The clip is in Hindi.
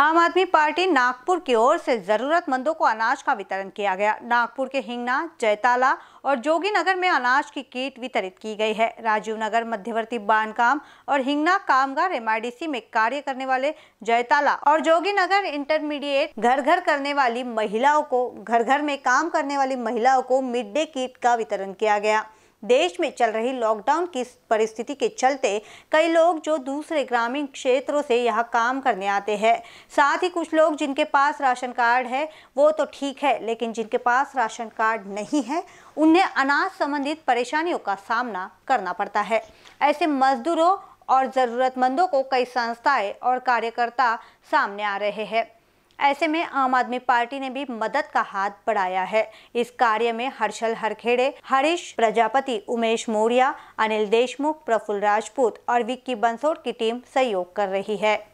आम आदमी पार्टी नागपुर की ओर से जरूरतमंदों को अनाज का वितरण किया गया। नागपुर के हिंगना, जयताला और जोगीनगर में अनाज की किट वितरित की गई है। राजीव नगर, मध्यवर्ती बांधकाम और हिंगना कामगार एमआईडीसी में कार्य करने वाले जयताला और जोगीनगर इंटरमीडिएट घर घर करने वाली महिलाओं को घर घर में काम करने वाली महिलाओं को मिड डे किट का वितरण किया गया। देश में चल रही लॉकडाउन की परिस्थिति के चलते कई लोग जो दूसरे ग्रामीण क्षेत्रों से यहाँ काम करने आते हैं। साथ ही कुछ लोग जिनके पास राशन कार्ड है, वो तो ठीक है, लेकिन जिनके पास राशन कार्ड नहीं है, उन्हें अनाज संबंधित परेशानियों का सामना करना पड़ता है। ऐसे मजदूरों और ज़रूरतमंदों को कई संस्थाएँ और कार्यकर्ता सामने आ रहे हैं। ऐसे में आम आदमी पार्टी ने भी मदद का हाथ बढ़ाया है। इस कार्य में हर्षल हरखेड़े, हरीश प्रजापति, उमेश मौर्या, अनिल देशमुख, प्रफुल्ल राजपूत और विक्की बंसोड़ की टीम सहयोग कर रही है।